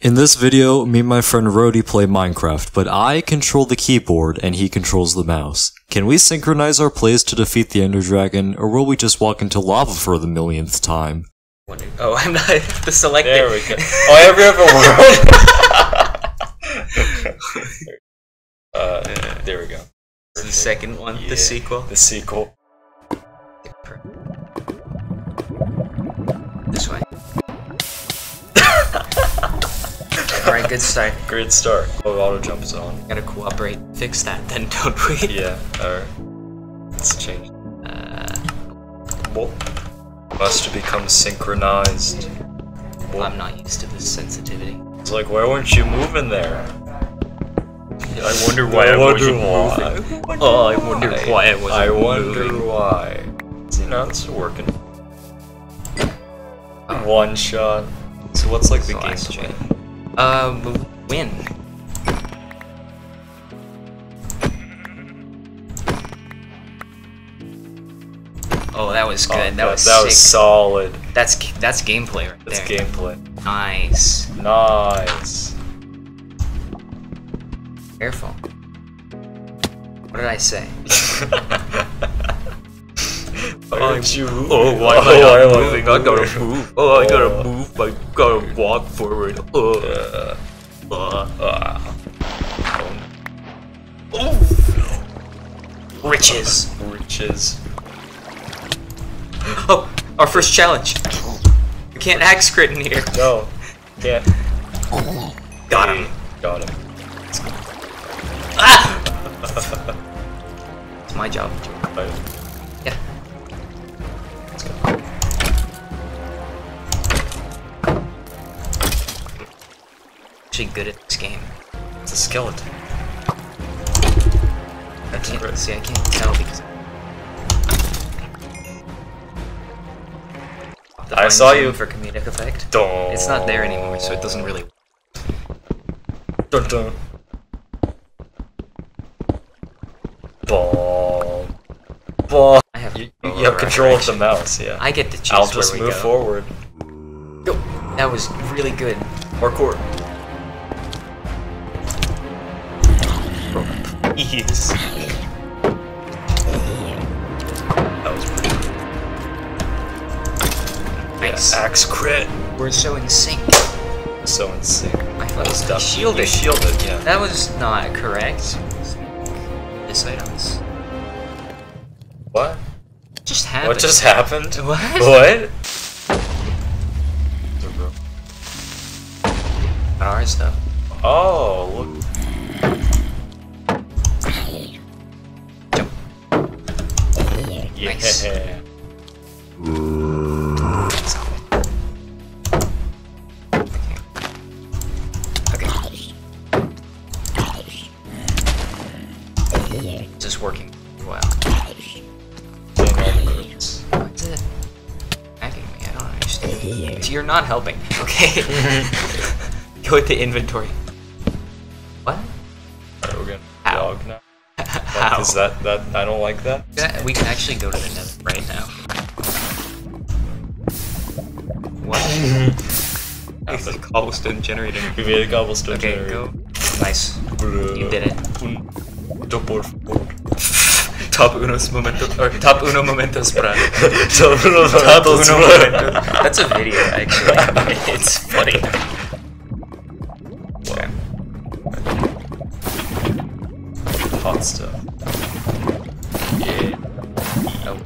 In this video, me and my friend Roady play Minecraft, but I control the keyboard and he controls the mouse. Can we synchronize our plays to defeat the Ender Dragon, or will we just walk into lava for the millionth time? Oh, I'm not the select There it. we go. Oh, every other world. uh, there we go. The second one, Yeah, the sequel. The sequel. This way. Good start. Great start. Oh, auto jump is on. Gotta cooperate. Fix that then, don't we? Yeah. Alright. Let's change. Uh. Must become synchronized. Whoa. I'm not used to this sensitivity. It's like, why weren't you moving there? I wonder why I wonder why. Oh, I wonder why I wasn't I wonder moving. why. See, now this is working. One shot. So what's like the So last gameplay? Um, win. Oh, that was good. Oh, that, that, was that sick. was solid. that's that's gameplay right That's there. gameplay. Nice. Nice. Careful. What did I say? Aren't you? Oh, why am Oh, I not am moving? I gotta move. Oh, I Oh. gotta move. I gotta walk forward. Oh, Uh, uh, ah. riches. Riches. Oh, our first challenge. You can't axe crit in here. No. Can't. Got him. Got him. Ah! It's my job. Good at this game. It's a skeleton. I can't great. see. I can't tell because. The I saw you. for comedic effect. Dun. It's not there anymore, so it doesn't really. Dun dun. Bomb. Bomb. I have. You, you have control of the mouse, yeah. I get to choose I'll just move go. forward. Go. That was really good. Parkour. Yes. That was pretty Nice. Axe crit. We're so in sync. So in sync. I That was fucking definitely shielded. you shielded, yeah. That was not correct. This items. What? Just happened. What just happened? What? What? Ours though. Yeah. Nice. Okay. This is working well. What's it? Hacking me, I don't understand. So you're not helping, okay? Go to inventory. How? Is that that I don't like that? Yeah, we can actually go to the nether right now. What? It's a cobblestone generator. We made a cobblestone Okay, generator. go. Nice. You did it. Un punto por. Top unos momentos, or top uno momentos para. Top uno Top uno momentos. That's a video, actually. it's funny. Okay. Hot stuff.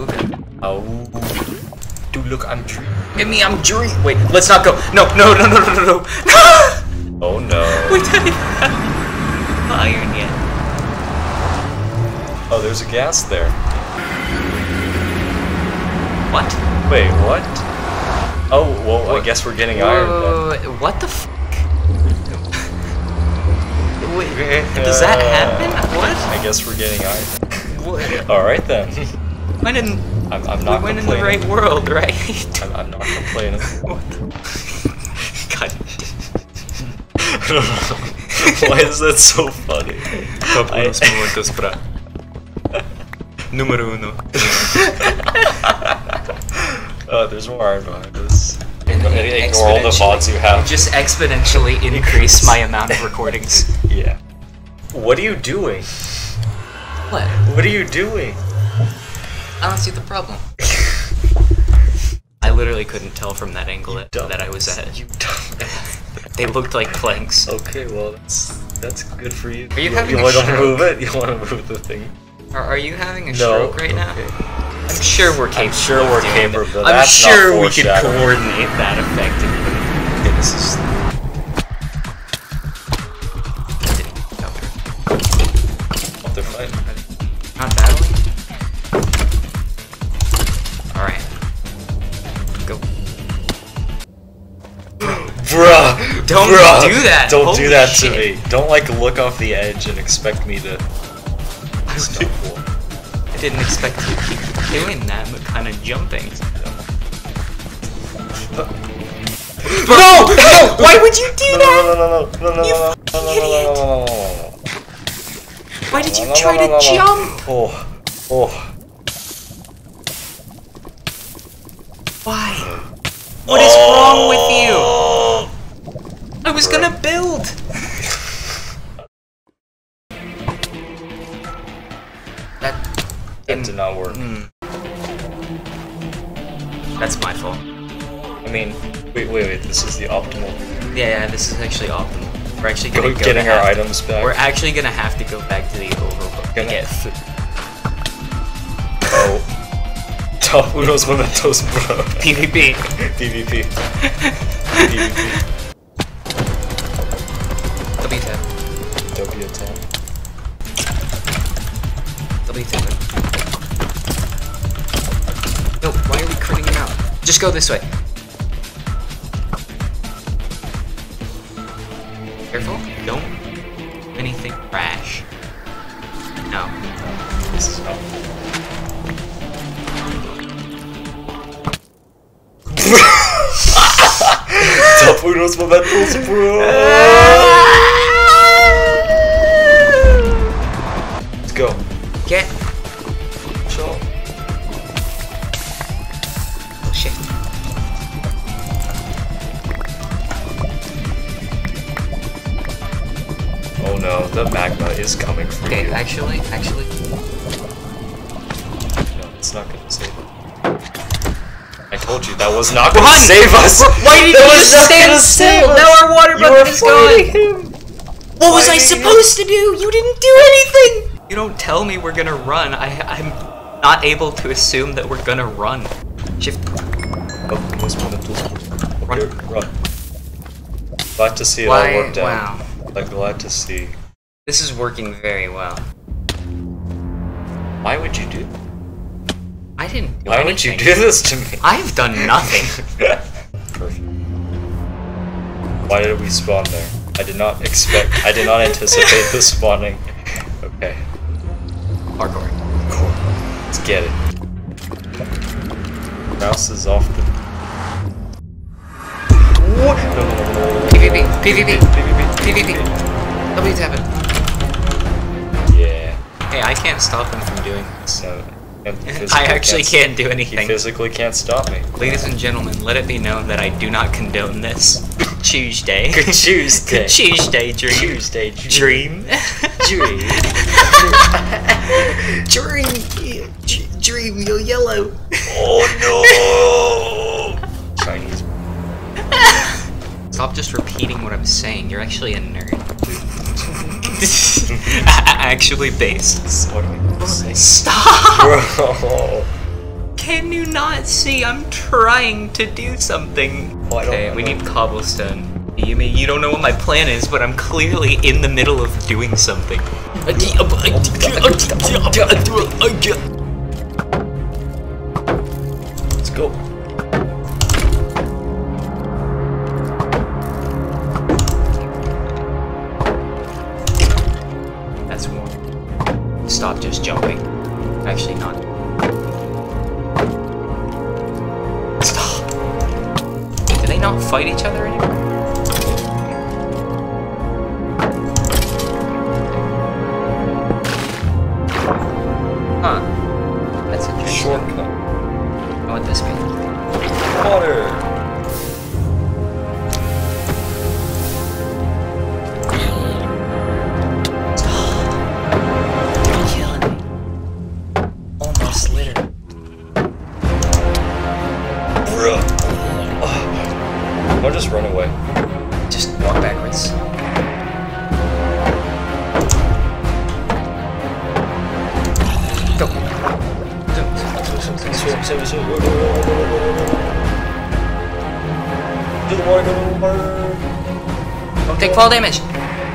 Oh, move. Oh. Dude, look, I'm tree. Give me, I'm jury. Wait, let's not go. No, no, no, no, no, no, no. Oh no. we didn't have iron yet. Oh, there's a gas there. What? Wait, what? Oh, well, I guess we're getting iron then. Whoa, wait, wait, what the f? Wait, does that happen? What? I guess we're getting iron. Alright then. Went in. I'm, I'm not we went in the right world, right? I'm, I'm not complaining. what? The? God. Why is that so funny? Top I- unos momentos para. Número uno. Oh, there's more iron behind us. Ignore, ignore all the exponentially- VODs you have. Just exponentially increase my amount of recordings. Yeah. What are you doing? What? What are you doing? I don't see the problem. I literally couldn't tell from that angle that, that I was at. You dumb. They looked like planks. okay, well that's that's good for you. Are you you having you a want to stroke? move it? You want to move the thing? Are, are you having a No. stroke right now? I'm sure we're capable. sure of we're doing capable, that. but I'm that's not sure we could coordinate that effectively. Okay, this is. Don't bruh, do that, Don't holy do that shit. to me. Don't like look off the edge and expect me to. I didn't expect you to keep doing that, but kind of jumping. No! No! Why would you do that? No! No! No! No! No! You No! No! No! No! No! No! No! Why did you try to jump? Oh, oh. Why? What is wrong with you? I was gonna build. That That didn't. work. Mm. That's my fault. I mean, wait, wait, wait. This is the optimal. Yeah, yeah, this is actually optimal. We're actually gonna Go, getting our have to- items back. We're actually gonna have to go back to the overworld to Gonna- get food. oh. Top unos momentos, bro. PvP. PvP. PvP. W10. W10. W10. No, why are we critting him out? Just go this way. Careful. Don't anything crash. No. This is not. Top unos momentos, bro. actually, actually. No, it's not gonna save it. I told you that was not gonna Run! save us. Why did That you just stand still? Now our water You bucket is gone. him. What was I Fighting him. supposed to do? You didn't do anything! You don't tell me we're gonna run. I, I'm not able to assume that we're gonna run. Shift. Top unos momentos. Run. Okay, run. Glad to see it Why- all worked out. wow. I'm glad to see. This is working very well. Why would you do? I didn't do Why would you do this to me? I've done nothing. Perfect. Why did we spawn there? I did not expect. I did not anticipate the spawning. Okay. Parkour. Cool. Let's get it. Mouse is off the. What? No, no, no, no, no, no. PvP. PvP. PvP. PvP. W tapping. Hey, I can't stop him from doing this. He I actually can't do anything. He physically can't stop me. Ladies and gentlemen, let it be known that I do not condone this. Tuesday. Good Tuesday. Tuesday dream. Tuesday. Dream. Dream. dream. Dr- Dream, you're yellow. Oh no! Chinese. Stop just repeating what I'm saying. You're actually a nerd. actually based. What am I saying? Stop! Bro. Can you not see I'm trying to do something? Oh, okay, we need cobblestone. You mean you don't know what my plan is, but I'm clearly in the middle of doing something. Let's go. To the water. Don't take fall damage.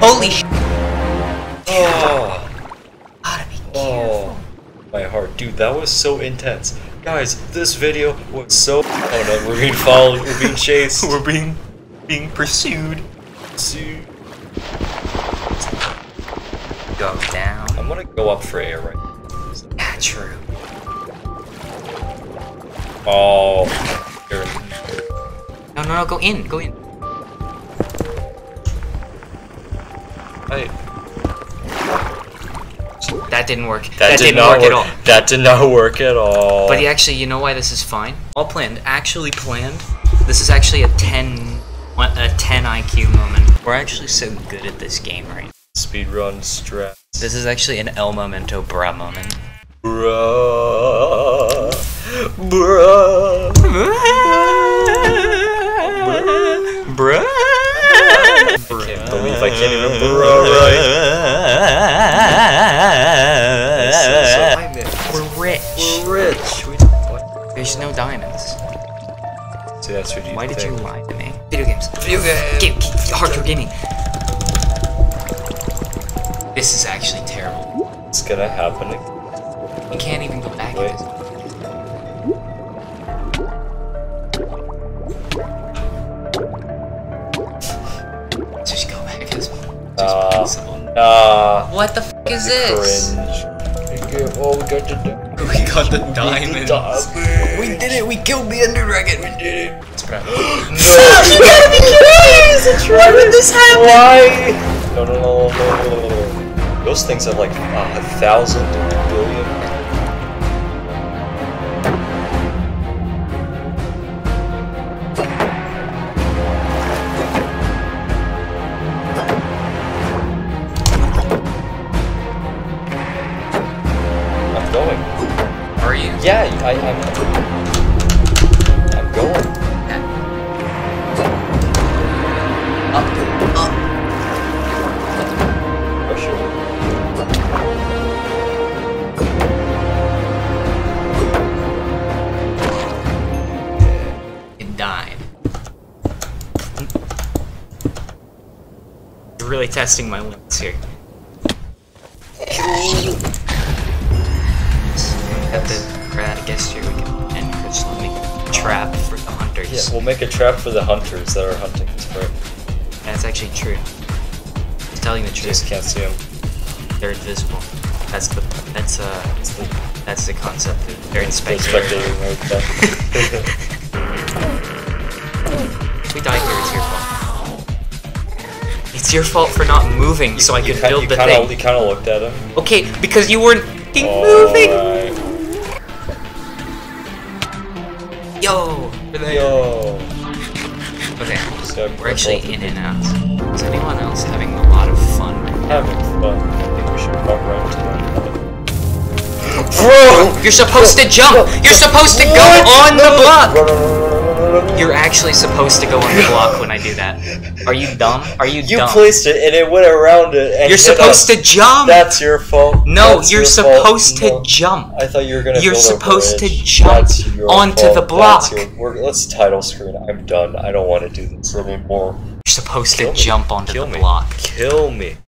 Holy sh! Oh, Gotta be oh. careful. oh, my heart, dude, that was so intense. Guys, this video was so. Oh no, we're being followed. We're being chased. We're being being pursued. Dude. Go down. I'm gonna go up for air right now. Yeah, true. Oh. No, no, no. Go in. Go in. Hey, That didn't work. that, did didn't not work work at all. That did not work at all. But actually, you know why this is fine? All planned. Actually planned. This is actually a 10, a 10 IQ moment. We're actually so good at this game right now. Speedrun strat. This is actually an El Momento Bra moment. Bruh. Bruh. Bruh. I can't believe I can't even bruh right. We're rich. We're rich. We There's no diamonds. See, that's what you Why did you lie to me? Video games. Video games. Game, hardcore gaming. This is actually terrible. It's gonna happen. You can't even go back. Wait. Possible. Nah. What the fuck is this? Cringe. Oh, we got to We got the diamonds. diamond. We did it. We killed the Ender Dragon. We did it. Let's put out- No. You gotta be curious! Why would this happen? Why? No, no, no, no, no, no, no. Those things have like uh, a thousand billion. I, I'm. I'm going. Up. Up. Oh, Pressure. It died. You're really testing my limits here. Got the grad gesture we can and Chris let me trap for the hunters. Yeah, we'll make a trap for the hunters that are hunting us, right? That's actually true. Just telling the You truth. just can't see them. They're invisible. That's the that's uh It's the, that's the concept. They're in the spectator. spectator mode. then. If we die here, it's your fault. It's your fault for not moving so I You could build the kinda, thing. You kind of looked at him. Okay, because you weren't moving. Alright. Yo. Yo. Okay. Gotta We're actually in and out. Is anyone else having a lot of fun? having fun. I think we should around to them. You're supposed to jump. You're supposed to go on the block. You're actually supposed to go on the block when I do that. Are you dumb? Are you, You dumb? You placed it and it went around it. And You're supposed us. to jump. That's your fault. no, That's you're your fault. supposed to No. jump. I thought you were gonna. You're supposed to jump onto fault. the block. Your, let's title screen. I'm done. I don't want to do this anymore. You're supposed to Kill me. jump onto Kill the me. block. Kill me.